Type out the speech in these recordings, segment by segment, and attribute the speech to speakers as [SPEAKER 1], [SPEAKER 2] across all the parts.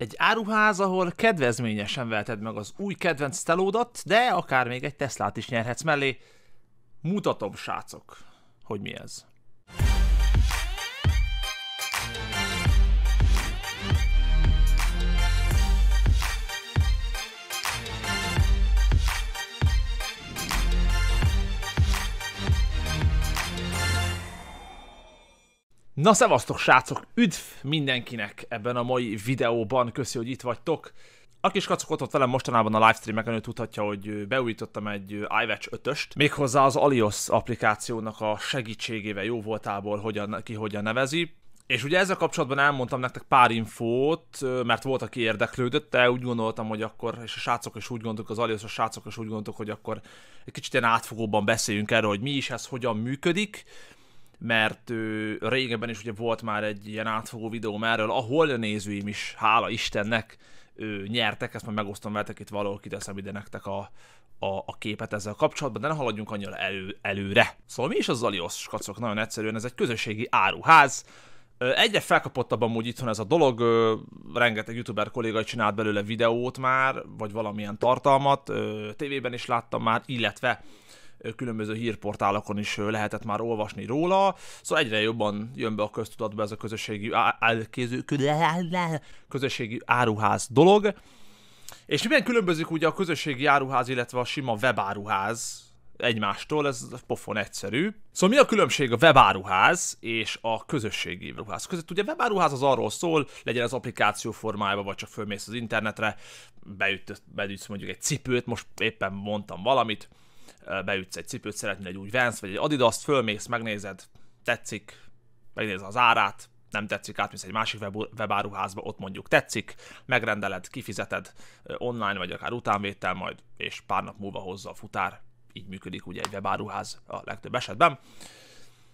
[SPEAKER 1] Egy áruház, ahol kedvezményesen veheted meg az új kedvenc telódat, de akár még egy Teslát is nyerhetsz mellé. Mutatom, srácok, hogy mi ez. Na szevasztok srácok, üdv mindenkinek ebben a mai videóban, köszi, hogy itt vagytok. A kis kacok ott, velem mostanában a livestreameken ő tudhatja, hogy beújítottam egy iWatch 5-öst, méghozzá az Alios applikációnak a segítségével, jó voltából, hogyan, ki hogyan nevezi. És ugye ezzel kapcsolatban elmondtam nektek pár infót, mert volt, aki érdeklődött, de úgy gondoltam, hogy akkor, és a srácok is úgy gondoltuk, az Alios a srácok is úgy gondoltuk, hogy akkor egy kicsit ilyen átfogóban beszéljünk erről, hogy mi is ez, hogyan működik mert ő, régebben is ugye volt már egy ilyen átfogó videóm erről, ahol a nézőim is, hála Istennek, ő, nyertek, ezt majd megosztom veletek itt valahol, kiteszem ide nektek a, a, a képet ezzel kapcsolatban, de ne haladjunk annyira elő, előre. Szóval mi is az Zalios, kacok? Nagyon egyszerűen, ez egy közösségi áruház, Egyre felkapottabb amúgy itthon ez a dolog, rengeteg youtuber kolléga csinált belőle videót már, vagy valamilyen tartalmat, tévében is láttam már, illetve különböző hírportálokon is lehetett már olvasni róla, szóval egyre jobban jön be a köztudatba ez a közösségi, közösségi áruház dolog. És miben különbözik ugye a közösségi áruház, illetve a sima webáruház egymástól, ez pofon egyszerű. Szóval mi a különbség a webáruház és a közösségi áruház között? Ugye a webáruház az arról szól, legyen az applikáció formájában, vagy csak fölmész az internetre, beüt, beütsz mondjuk egy cipőt, most éppen mondtam valamit, beütsz egy cipőt, szeretnél egy új Vans vagy egy Adidas-t, fölmész, megnézed, tetszik, megnézed az árát, nem tetszik, átmész egy másik web, webáruházba, ott mondjuk tetszik, megrendeled, kifizeted online, vagy akár utánvétel majd, és pár nap múlva hozza a futár. Így működik ugye egy webáruház a legtöbb esetben.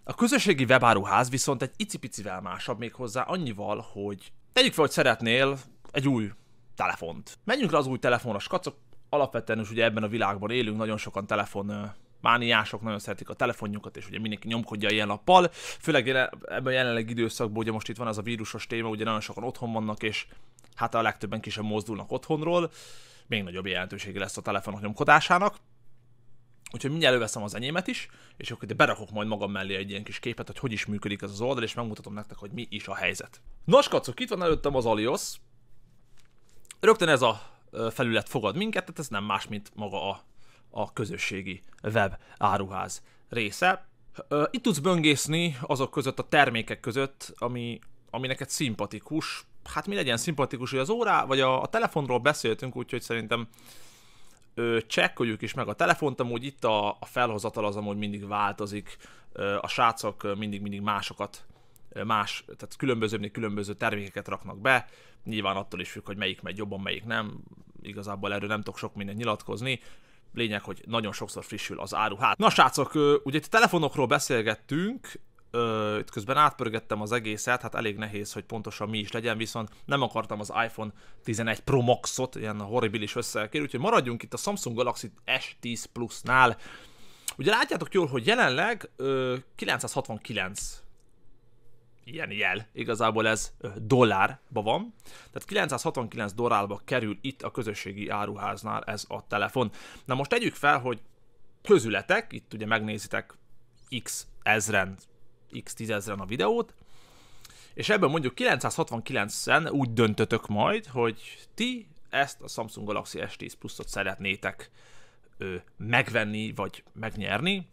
[SPEAKER 1] A közösségi webáruház viszont egy icipicivel másabb még hozzá annyival, hogy tegyük fel, hogy szeretnél egy új telefont. Menjünk rá az új telefonra, skacok, alapvetően is ugye ebben a világban élünk, nagyon sokan telefon mániások nagyon szeretik a telefonjukat, és ugye mindenki nyomkodja ilyen nappal, főleg ebben a jelenleg időszakban, ugye most itt van az a vírusos téma, ugye nagyon sokan otthon vannak, és hát a legtöbben ki sem mozdulnak otthonról, még nagyobb jelentősége lesz a telefonok nyomkodásának. Úgyhogy mindjárt előveszem az enyémet is, és akkor ide berakok majd magam mellé egy ilyen kis képet, hogy hogy is működik ez az oldal, és megmutatom nektek, hogy mi is a helyzet. Nos, kacok, itt van előttem az Alios. Rögtön ez a felület fogad minket, tehát ez nem más, mint maga a, a közösségi web áruház része. Itt tudsz böngészni azok között, a termékek között, ami, ami neked szimpatikus. Hát mi legyen szimpatikus, hogy az órá, vagy a, a telefonról beszéltünk, úgyhogy szerintem ö, csekkoljuk is meg a telefont, amúgy itt a, a felhozatal az amúgy mindig változik, a srácok mindig-mindig másokat más, tehát különböző, különböző termékeket raknak be, nyilván attól is függ, hogy melyik megy jobban, melyik nem, igazából erről nem tudok sok mindent nyilatkozni, lényeg, hogy nagyon sokszor frissül az áru. Hát, na srácok, ugye itt telefonokról beszélgettünk, itt közben átpörgettem az egészet, hát elég nehéz, hogy pontosan mi is legyen, viszont nem akartam az iPhone 11 Pro Max-ot, ilyen horribilis összekerül, úgyhogy maradjunk itt a Samsung Galaxy S10 Plus-nál. Ugye látjátok jól, hogy jelenleg 969 ilyen jel. Igazából ez dollárba van. Tehát 969 dollárba kerül itt a közösségi áruháznál ez a telefon. Na most tegyük fel, hogy közületek, itt ugye megnézitek x ezren, x tízezren a videót, és ebben mondjuk 969-en úgy döntötök majd, hogy ti ezt a Samsung Galaxy S10 Plus-ot szeretnétek ö, megvenni vagy megnyerni,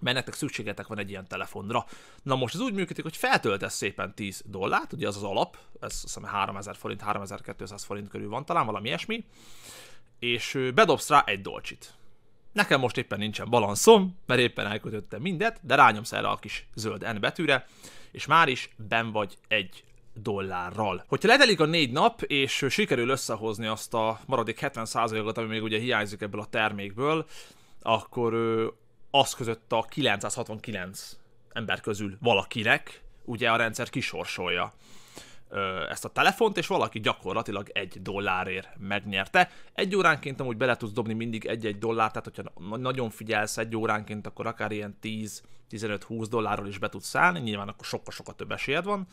[SPEAKER 1] mert nektek szükségetek van egy ilyen telefonra. Na most ez úgy működik, hogy feltöltesz szépen 10 dollárt, ugye az az alap, ez azt hiszem 3000 forint, 3200 forint körül van talán, valami ilyesmi, és bedobsz rá egy dolcsit. Nekem most éppen nincsen balanszom, mert éppen elkötöttem mindet, de rányomsz erre a kis zöld N betűre, és már is ben vagy egy dollárral. Hogyha letelik a négy nap, és sikerül összehozni azt a maradék 70%-ot, ami még ugye hiányzik ebből a termékből, akkor az között a 969 ember közül valakinek ugye a rendszer kisorsolja ezt a telefont, és valaki gyakorlatilag egy dollárért megnyerte. Egy óránként amúgy bele tudsz dobni mindig egy-egy dollárt, tehát hogyha nagyon figyelsz egy óránként, akkor akár ilyen 10-15-20 dollárról is be tudsz szállni, nyilván akkor sokkal-sokkal több esélyed van,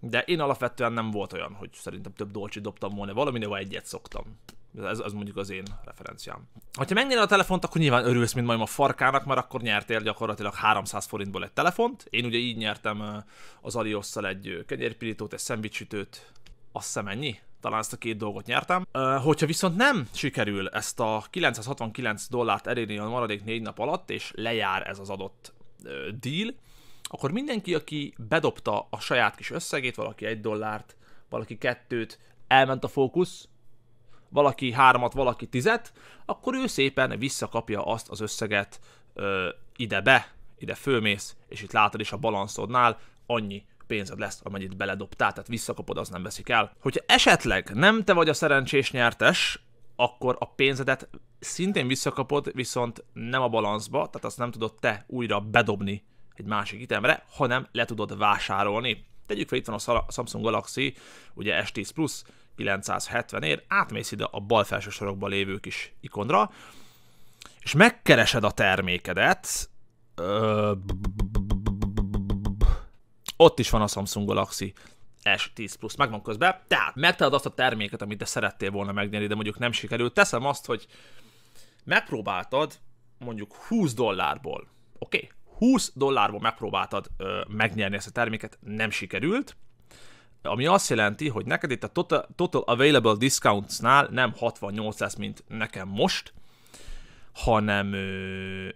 [SPEAKER 1] de én alapvetően nem volt olyan, hogy szerintem több dolcsit dobtam volna valami, vagy egyet szoktam. Ez, ez mondjuk az én referenciám. Ha megnyeri a telefont, akkor nyilván örülsz, mint majd a farkának, mert akkor nyertél gyakorlatilag 300 forintból egy telefont. Én ugye így nyertem az Aliosszal egy kenyérpirítót, egy szendvicsütőt, azt hiszem ennyi? Talán ezt a két dolgot nyertem. Hogyha viszont nem sikerül ezt a 969 dollárt elérni a maradék négy nap alatt, és lejár ez az adott deal, akkor mindenki, aki bedobta a saját kis összegét, valaki egy dollárt, valaki kettőt, elment a fókusz, valaki hármat, valaki tizet, akkor ő szépen visszakapja azt az összeget ö, ide be, ide fölmész, és itt látod is a balanszodnál annyi pénzed lesz, amennyit beledobtál, tehát visszakapod, az nem veszik el. Hogyha esetleg nem te vagy a szerencsés nyertes, akkor a pénzedet szintén visszakapod, viszont nem a balanszba, tehát azt nem tudod te újra bedobni egy másik itemre, hanem le tudod vásárolni. Tegyük fel, itt van a Samsung Galaxy, ugye S10 Plus, 970 ér, átmész ide a bal felső sorokban lévő kis ikonra, és megkeresed a termékedet, ott is van a Samsung Galaxy S10 Plus, megvan közben, tehát megtalad azt a terméket, amit te szerettél volna megnyerni, de mondjuk nem sikerült. Teszem azt, hogy megpróbáltad mondjuk 20 dollárból, oké, okay, 20 dollárból megpróbáltad ö, megnyerni ezt a terméket, nem sikerült, ami azt jelenti, hogy neked itt a Total, total Available Discounts-nál nem 68 lesz, mint nekem most, hanem ö,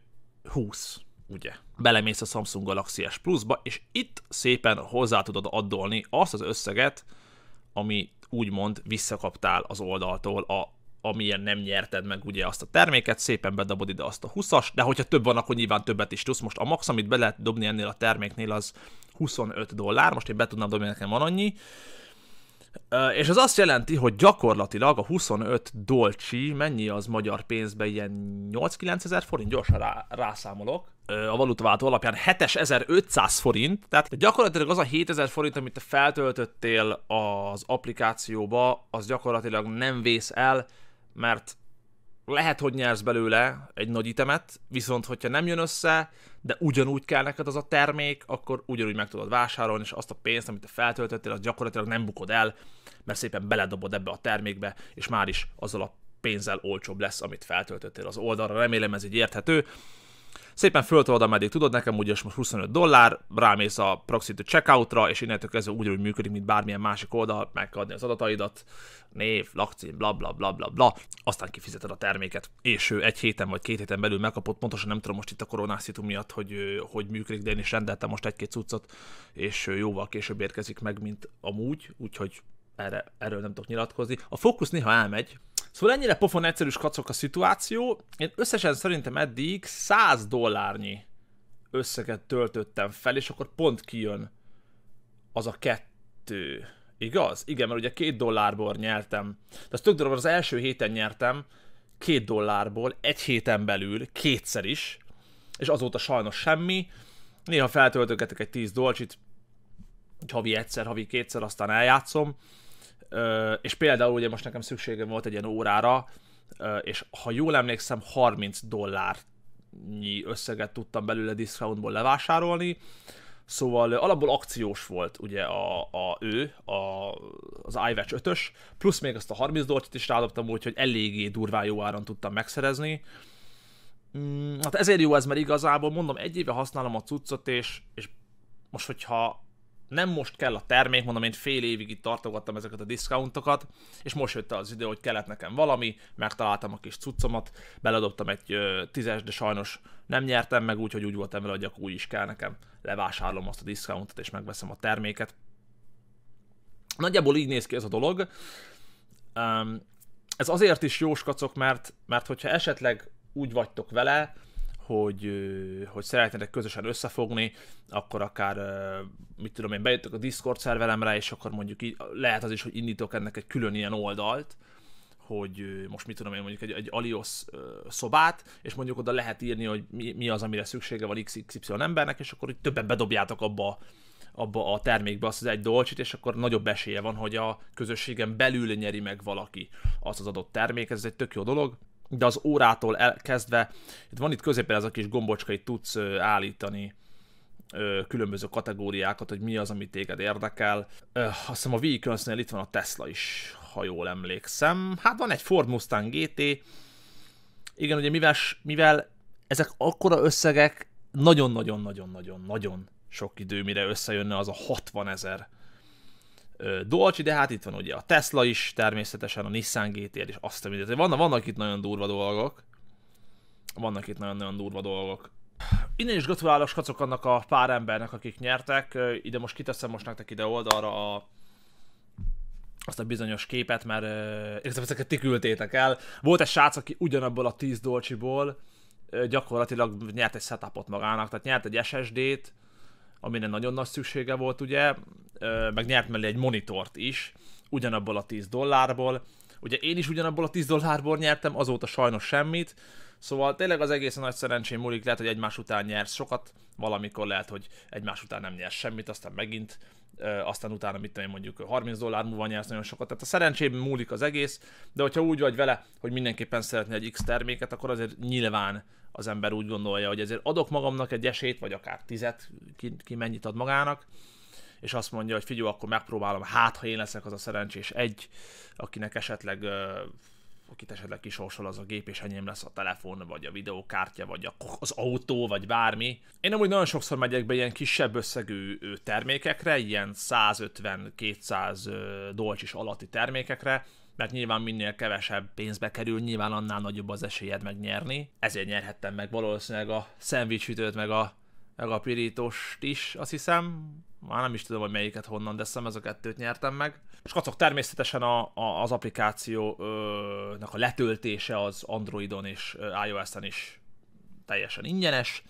[SPEAKER 1] 20, ugye. Belemész a Samsung Galaxy S Plus-ba, és itt szépen hozzá tudod addolni azt az összeget, ami úgymond visszakaptál az oldaltól a amilyen nem nyerted meg ugye azt a terméket, szépen bedobod ide azt a 20-as, de hogyha több van, akkor nyilván többet is tudsz. Most a max, amit be lehet dobni ennél a terméknél, az 25 dollár, most én be tudnám dobni, nekem van annyi. És az azt jelenti, hogy gyakorlatilag a 25 dolcsi, mennyi az magyar pénzbe, ilyen 8-9 ezer forint, gyorsan rá, rászámolok. A valutaváltó alapján 7500 forint, tehát gyakorlatilag az a 7000 forint, amit te feltöltöttél az applikációba, az gyakorlatilag nem vész el, mert lehet, hogy nyersz belőle egy nagy itemet, viszont hogyha nem jön össze, de ugyanúgy kell neked az a termék, akkor ugyanúgy meg tudod vásárolni, és azt a pénzt, amit te feltöltöttél, az gyakorlatilag nem bukod el, mert szépen beledobod ebbe a termékbe, és már is azzal a pénzzel olcsóbb lesz, amit feltöltöttél az oldalra. Remélem ez így érthető. Szépen föltolod, ameddig tudod, nekem ugye most 25 dollár, rámész a proxy to checkoutra, és innentől kezdve ugyanúgy működik, mint bármilyen másik oldal, meg az adataidat, név, lakcím, bla bla bla bla bla, aztán kifizeted a terméket, és ő egy héten vagy két héten belül megkapott, pontosan nem tudom most itt a koronás miatt, hogy, hogy működik, de én is rendeltem most egy-két cuccot, és jóval később érkezik meg, mint amúgy, úgyhogy erre, erről nem tudok nyilatkozni. A fókusz néha elmegy, Szóval ennyire pofon egyszerűs kacok a szituáció. Én összesen szerintem eddig 100 dollárnyi összeget töltöttem fel, és akkor pont kijön az a kettő. Igaz? Igen, mert ugye két dollárból nyertem. De az tök darab, az első héten nyertem két dollárból, egy héten belül, kétszer is, és azóta sajnos semmi. Néha feltöltögetek egy 10 dolcsit, havi egyszer, havi kétszer, aztán eljátszom és például ugye most nekem szükségem volt egy ilyen órára, és ha jól emlékszem, 30 dollárnyi összeget tudtam belőle discountból levásárolni, Szóval alapból akciós volt ugye a, a ő, a, az iWatch 5-ös, plusz még azt a 30 dollárt is rádobtam úgy, hogy eléggé durván jó áron tudtam megszerezni. Mm, hát ezért jó ez, mert igazából mondom, egy éve használom a cuccot, és, és most, hogyha nem most kell a termék, mondom, én fél évig itt tartogattam ezeket a discountokat, és most jött az idő, hogy kellett nekem valami, megtaláltam a kis cuccomat, beledobtam egy ö, tízes, de sajnos nem nyertem meg, úgyhogy úgy voltam vele, hogy akkor úgy is kell nekem, levásárolom azt a discountot, és megveszem a terméket. Nagyjából így néz ki ez a dolog. Ez azért is jó skacok, mert, mert hogyha esetleg úgy vagytok vele, hogy, hogy szeretnétek közösen összefogni, akkor akár, mit tudom én, bejöttök a Discord szervelemre, és akkor mondjuk így, lehet az is, hogy indítok ennek egy külön ilyen oldalt, hogy most mit tudom én, mondjuk egy, egy Alios szobát, és mondjuk oda lehet írni, hogy mi, mi az, amire szüksége van XY embernek, és akkor így többen bedobjátok abba, abba a termékbe azt az egy dolcsit, és akkor nagyobb esélye van, hogy a közösségen belül nyeri meg valaki azt az adott terméket, ez egy tök jó dolog de az órától elkezdve, itt van itt középen ez a kis gombocska, itt tudsz állítani különböző kategóriákat, hogy mi az, ami téged érdekel. Azt hiszem a vehicles itt van a Tesla is, ha jól emlékszem. Hát van egy Ford Mustang GT. Igen, ugye mivel, mivel ezek akkora összegek, nagyon-nagyon-nagyon-nagyon-nagyon sok idő, mire összejönne az a 60 ezer Dolce, de hát itt van ugye a Tesla is, természetesen a Nissan GT-r is, azt a mindent. Vannak, vannak itt nagyon durva dolgok. Vannak itt nagyon-nagyon durva dolgok. Innen is gratulálok skacok annak a pár embernek, akik nyertek. Ide most kiteszem most nektek ide oldalra a, azt a bizonyos képet, mert uh, ezeket ti küldtétek el. Volt egy srác, aki ugyanabból a 10 dolcsiból gyakorlatilag nyert egy setupot magának, tehát nyert egy SSD-t, amire nagyon nagy szüksége volt ugye, meg nyert mellé egy monitort is, ugyanabból a 10 dollárból. Ugye én is ugyanabból a 10 dollárból nyertem, azóta sajnos semmit, Szóval tényleg az egész nagy szerencsém múlik, lehet, hogy egymás után nyersz sokat, valamikor lehet, hogy egymás után nem nyersz semmit, aztán megint, aztán utána mit tudom mondjuk 30 dollár múlva nyersz nagyon sokat. Tehát a szerencsém múlik az egész, de hogyha úgy vagy vele, hogy mindenképpen szeretné egy X terméket, akkor azért nyilván az ember úgy gondolja, hogy ezért adok magamnak egy esélyt, vagy akár tizet, ki, ki mennyit ad magának, és azt mondja, hogy figyelj, akkor megpróbálom, hát ha én leszek az a szerencsés egy, akinek esetleg akit esetleg kisorsol az a gép, és enyém lesz a telefon, vagy a videókártya, vagy az autó, vagy bármi. Én amúgy nagyon sokszor megyek be ilyen kisebb összegű termékekre, ilyen 150-200 dolcsis alatti termékekre, mert nyilván minél kevesebb pénzbe kerül, nyilván annál nagyobb az esélyed megnyerni. Ezért nyerhettem meg valószínűleg a szendvicsütőt, meg a, meg a pirítost is, azt hiszem. Már nem is tudom, hogy melyiket honnan, de szem ez a kettőt nyertem meg. És kacok, természetesen a, a, az applikációnak a letöltése az Androidon és iOS-en is teljesen ingyenes,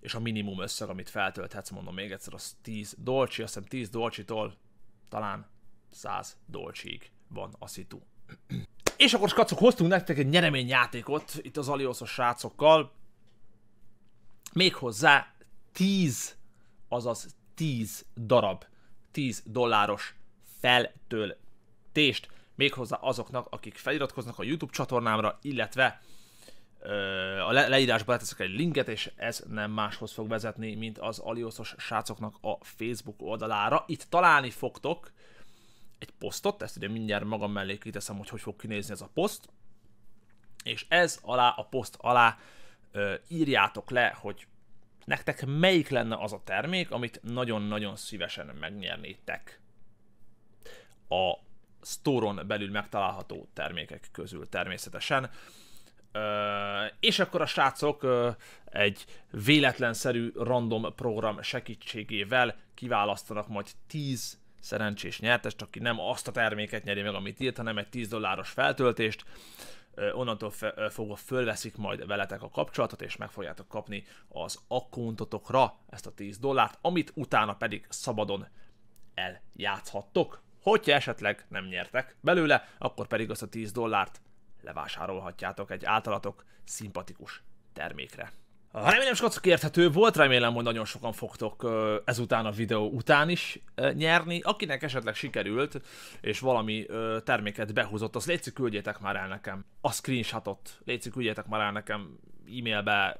[SPEAKER 1] és a minimum összeg, amit feltölthetsz, mondom még egyszer, az 10 dolcsi, azt hiszem 10 dolcsitól talán 100 dolcsig van a szitu. és akkor kacok, hoztunk nektek egy nyereményjátékot itt az Alioszos srácokkal, méghozzá 10, azaz 10 darab 10 dolláros feltöltést, méghozzá azoknak, akik feliratkoznak a YouTube csatornámra, illetve a le- leírásba leteszek egy linket, és ez nem máshoz fog vezetni, mint az Alioszos srácoknak a Facebook oldalára. Itt találni fogtok egy posztot, ezt ugye mindjárt magam mellé kiteszem, hogy hogy fog kinézni ez a poszt, és ez alá, a poszt alá ö, írjátok le, hogy nektek melyik lenne az a termék, amit nagyon-nagyon szívesen megnyernétek a store belül megtalálható termékek közül természetesen. És akkor a srácok egy véletlenszerű random program segítségével kiválasztanak majd 10 szerencsés nyertest, aki nem azt a terméket nyeri meg, amit írt, hanem egy 10 dolláros feltöltést. Onnantól fogva fölveszik majd veletek a kapcsolatot, és meg fogjátok kapni az akkuntotokra ezt a 10 dollárt, amit utána pedig szabadon eljátszhattok. Hogyha esetleg nem nyertek belőle, akkor pedig azt a 10 dollárt levásárolhatjátok egy általatok szimpatikus termékre. Ha remélem skacok érthető volt, remélem, hogy nagyon sokan fogtok ezután a videó után is nyerni. Akinek esetleg sikerült, és valami terméket behozott, az létszik küldjétek már el nekem. A screenshotot létszik küldjétek már el nekem e-mailbe,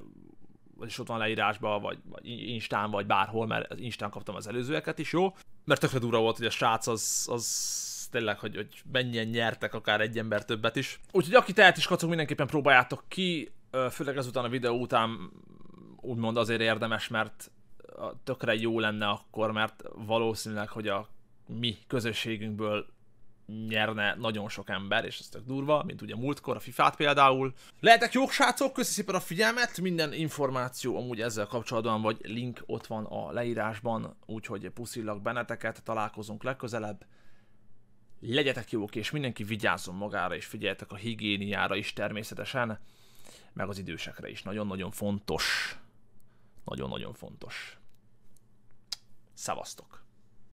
[SPEAKER 1] és ott van leírásba, vagy, vagy Instán, vagy bárhol, mert az Instán kaptam az előzőeket is, jó? Mert tökre durva volt, hogy a srác az, az tényleg, hogy, hogy mennyien nyertek, akár egy ember többet is. Úgyhogy aki tehet is kacok, mindenképpen próbáljátok ki, főleg ezután a videó után úgymond azért érdemes, mert tökre jó lenne akkor, mert valószínűleg, hogy a mi közösségünkből nyerne nagyon sok ember, és ez tök durva, mint ugye múltkor a FIFA-t például. Lehetek jók srácok, köszi szépen a figyelmet, minden információ amúgy ezzel kapcsolatban, vagy link ott van a leírásban, úgyhogy puszillak benneteket, találkozunk legközelebb. Legyetek jók, és mindenki vigyázzon magára, és figyeljetek a higiéniára is természetesen, meg az idősekre is. Nagyon-nagyon fontos. Nagyon-nagyon fontos. Szavaztok!